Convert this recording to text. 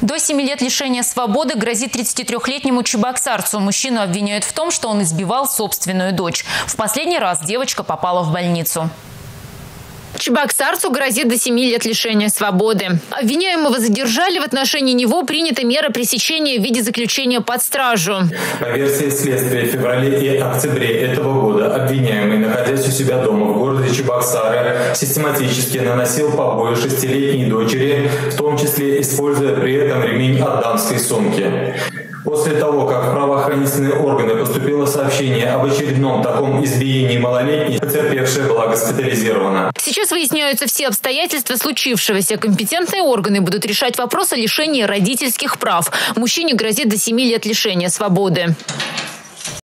До 7 лет лишения свободы грозит 33-летнему чебоксарцу. Мужчину обвиняют в том, что он избивал собственную дочь. В последний раз девочка попала в больницу. Чебоксарцу грозит до 7 лет лишения свободы. Обвиняемого задержали, в отношении него приняты меры пресечения в виде заключения под стражу. По версии следствия, в феврале и октябре этого года обвиняемый, у себя дома в городе Чебоксары, систематически наносил побои шестилетней дочери, в том числе используя при этом ремень от дамской сумки. После того, как в правоохранительные органы поступило сообщение об очередном таком избиении малолетней, потерпевшая была госпитализирована. Сейчас выясняются все обстоятельства случившегося. Компетентные органы будут решать вопрос о лишении родительских прав. Мужчине грозит до 7 лет лишения свободы.